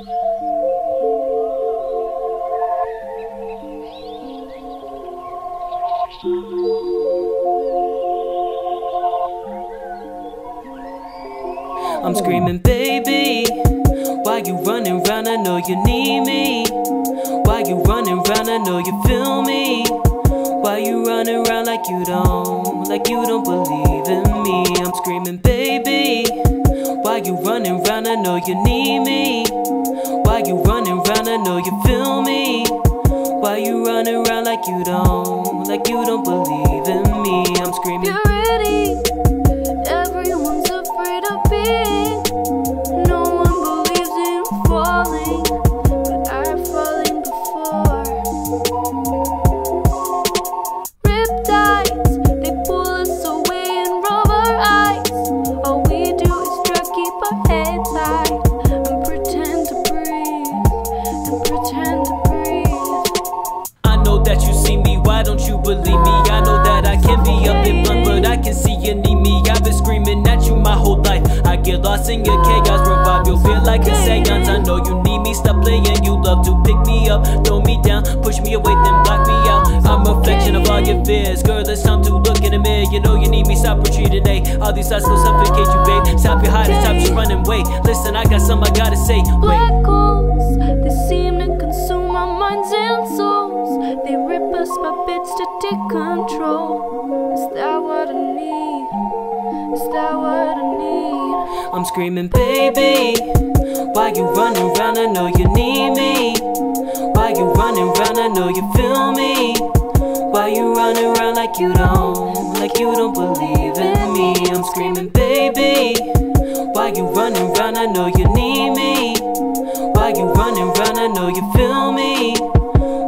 I'm screaming, baby. Why you running round? I know you need me. Why you running round? I know you feel me. Why you running around like you don't, like you don't believe in me? I'm screaming, baby. You running round? I know you need me. Why you running round? I know you feel me. Why you running around like you don't, like you don't believe in that I can be a bit blunt, but I can see you need me. I've been screaming at you my whole life. I get lost in your chaos, revive. You'll feel like a seance. I know you need me, stop playing. You love to pick me up, throw me down, push me away, then block me out. I'm a reflection of all your fears. Girl, it's time to look in the mirror. You know you need me, stop retreating, eh? All these thoughts will suffocate you, babe. Stop your hiding, stop just running, wait. Listen, I got something I gotta say. Wait. Black to take control. Is that what I need? Is that what I need? I'm screaming, baby. Why you running round? I know you need me. Why you running round? I know you feel me. Why you running around like you don't, like you don't believe in me? I'm screaming, baby. Why you running round? I know you need me. Why you running round? I know you feel me.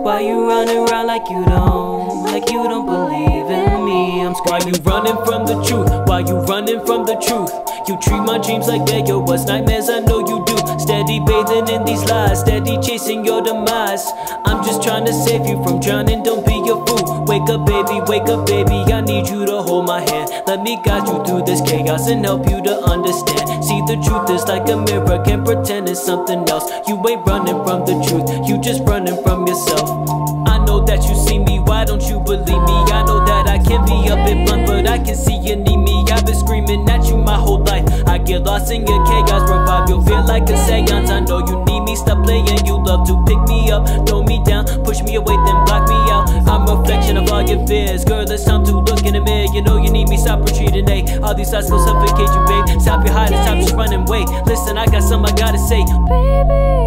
Why you running around like you don't, screaming. Why you running from the truth? Why you running from the truth? You treat my dreams like they your was nightmares. I know you do. Steady bathing in these lies, steady chasing your demise. I'm just trying to save you from drowning. Don't be a fool. Wake up, baby, wake up, baby. I need you to hold my hand. Let me guide you through this chaos and help you to understand. See, the truth is like a mirror, can't pretend it's something else. You ain't running from the truth, you just running from yourself. I know that you see me, why don't you believe bit blunt, but I can see you need me. I've been screaming at you my whole life. I get lost in your chaos, revive. You'll feel like a seance. I know you need me, stop playing. You love to pick me up, throw me down, push me away, then block me out. I'm reflection of all your fears. Girl, it's time to look in the mirror. You know you need me, stop retreating, eh? All these thoughts will suffocate you, babe. Stop your hiding, stop just running, wait. Listen, I got something I gotta say. Baby.